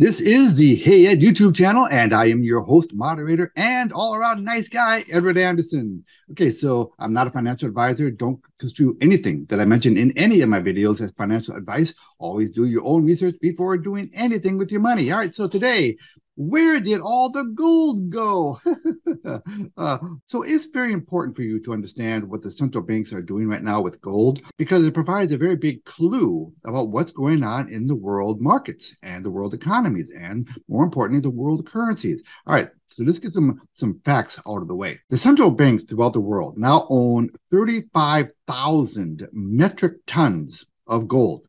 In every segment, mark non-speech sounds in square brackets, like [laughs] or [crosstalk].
This is the Hey Ed YouTube channel, and I am your host, moderator, and all around nice guy, Edward Anderson. Okay, so I'm not a financial advisor. Don't construe anything that I mention in any of my videos as financial advice. Always do your own research before doing anything with your money. All right, so today where did all the gold go? [laughs] uh, so it's very important for you to understand what the central banks are doing right now with gold because it provides a very big clue about what's going on in the world markets and the world economies and more importantly the world currencies. All right, so let's get some some facts out of the way. The central banks throughout the world now own 35,000 metric tons of gold.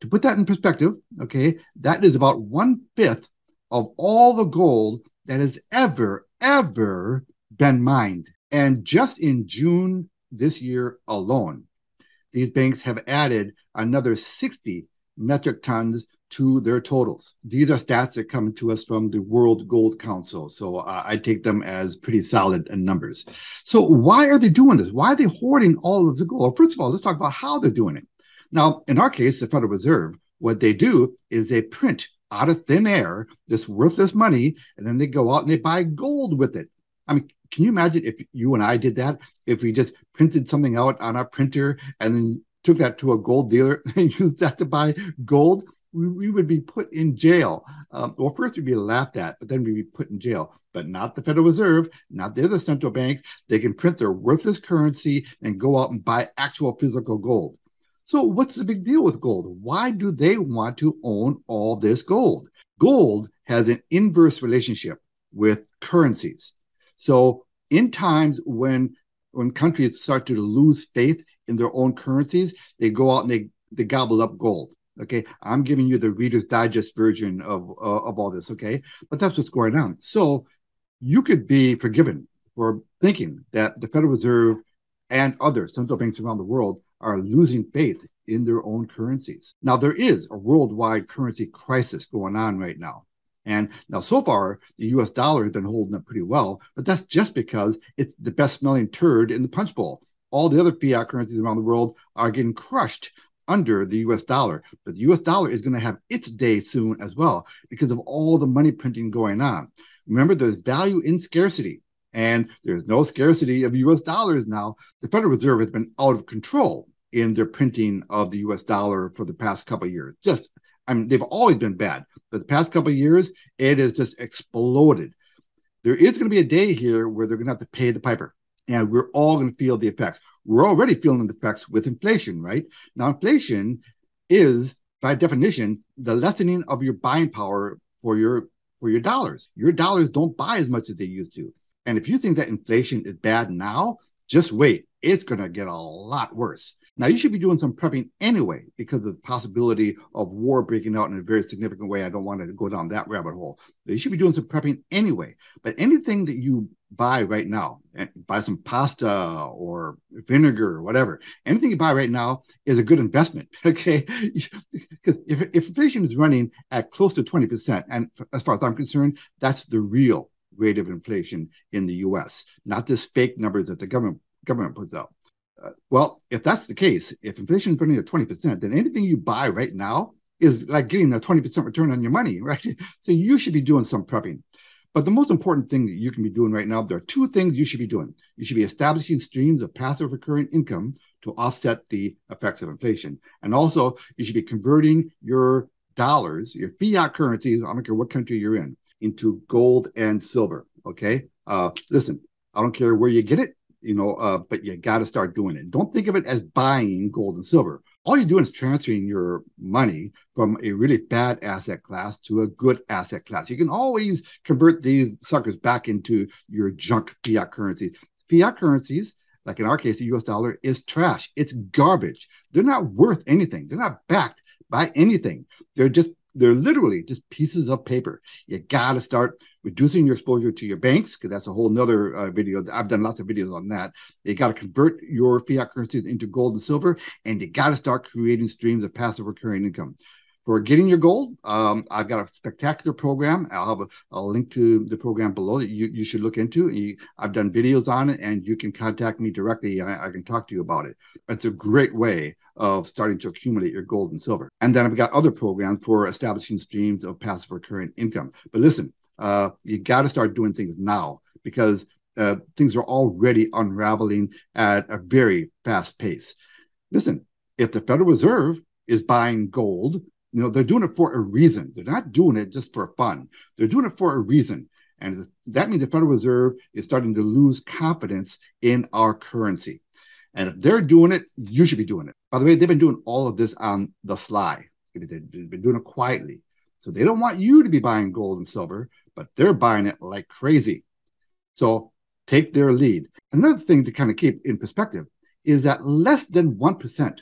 To put that in perspective, okay, that is about one fifth of all the gold that has ever, ever been mined. And just in June this year alone, these banks have added another 60 metric tons to their totals. These are stats that come to us from the World Gold Council. So uh, I take them as pretty solid numbers. So why are they doing this? Why are they hoarding all of the gold? First of all, let's talk about how they're doing it. Now, in our case, the Federal Reserve, what they do is they print out of thin air this worthless money, and then they go out and they buy gold with it. I mean, can you imagine if you and I did that? If we just printed something out on our printer and then took that to a gold dealer [laughs] and used that to buy gold, we, we would be put in jail. Um, well, first we'd be laughed at, but then we'd be put in jail. But not the Federal Reserve, not the other central banks. They can print their worthless currency and go out and buy actual physical gold. So, what's the big deal with gold? Why do they want to own all this gold? Gold has an inverse relationship with currencies. So, in times when when countries start to lose faith in their own currencies, they go out and they, they gobble up gold. Okay, I'm giving you the Reader's Digest version of uh, of all this. Okay, but that's what's going on. So you could be forgiven for thinking that the Federal Reserve and other central banks around the world are losing faith in their own currencies. Now, there is a worldwide currency crisis going on right now. And now, so far, the US dollar has been holding up pretty well, but that's just because it's the best smelling turd in the punch bowl. All the other fiat currencies around the world are getting crushed under the US dollar. But the US dollar is going to have its day soon as well because of all the money printing going on. Remember, there's value in scarcity and there's no scarcity of US dollars now. The Federal Reserve has been out of control in their printing of the US dollar for the past couple of years. Just, I mean, they've always been bad, but the past couple of years, it has just exploded. There is going to be a day here where they're going to have to pay the piper, and we're all going to feel the effects. We're already feeling the effects with inflation, right? Now, inflation is, by definition, the lessening of your buying power for your for your dollars. Your dollars don't buy as much as they used to. And if you think that inflation is bad now, just wait. It's going to get a lot worse. Now, you should be doing some prepping anyway because of the possibility of war breaking out in a very significant way. I don't want to go down that rabbit hole. But you should be doing some prepping anyway. But anything that you buy right now, eh, buy some pasta or vinegar or whatever, anything you buy right now is a good investment. [laughs] Okay. Because if, if inflation is running at close to 20%, and as far as I'm concerned, that's the real rate of inflation in the US, not this fake number that the government government puts out. Uh, well, if that's the case, if inflation is running at 20%, then anything you buy right now is like getting a 20% return on your money, [laughs] right? So you should be doing some prepping. But the most important thing that you can be doing right now, there are two things you should be doing. You should be establishing streams of passive recurring income to offset the effects of inflation. And also, you should be converting your dollars, your fiat currencies, I don't care what country you're in, into gold and silver. Okay. Uh, listen, I don't care where you get it, you know, uh, but you got to start doing it. Don't think of it as buying gold and silver. All you're doing is transferring your money from a really bad asset class to a good asset class. You can always convert these suckers back into your junk fiat currencies. Fiat currencies, like in our case, the US dollar, is trash. It's garbage. They're not worth anything. They're not backed by anything. They're just they're literally just pieces of paper. You got to start reducing your exposure to your banks because that's a whole nother uh, video. I've done lots of videos on that. You got to convert your fiat currencies into gold and silver, and you got to start creating streams of passive recurring income. For getting your gold, um, I've got a spectacular program. I'll have a, a, link to the program below that you, you should look into. You, I've done videos on it, and you can contact me directly. I, I, can talk to you about it. It's a great way of starting to accumulate your gold and silver. And then I've got other programs for establishing streams of passive recurring income. But listen, uh, you got to start doing things now because uh, things are already unraveling at a very fast pace. Listen, if the Federal Reserve is buying gold you know, they're doing it for a reason. They're not doing it just for fun. They're doing it for a reason. And that means the Federal Reserve is starting to lose confidence in our currency. And if they're doing it, you should be doing it. By the way, they've been doing all of this on the sly. They've been doing it quietly. So they don't want you to be buying gold and silver, but they're buying it like crazy. So take their lead. Another thing to kind of keep in perspective is that less than 1%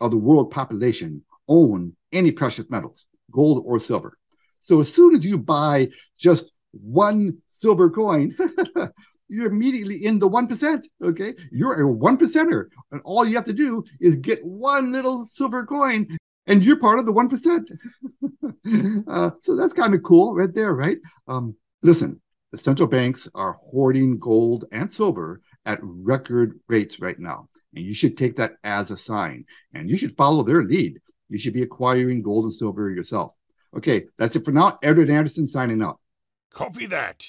of the world population own any precious metals, gold or silver. So as soon as you buy just one silver coin, [laughs] you're immediately in the 1%. Okay. You're a one percenter. And all you have to do is get one little silver coin and you're part of the 1%. [laughs] uh, so that's kind of cool right there, right? Um, listen, the central banks are hoarding gold and silver at record rates right now. And you should take that as a sign and you should follow their lead you should be acquiring gold and silver yourself. Okay, that's it for now. Edward Anderson signing out. Copy that.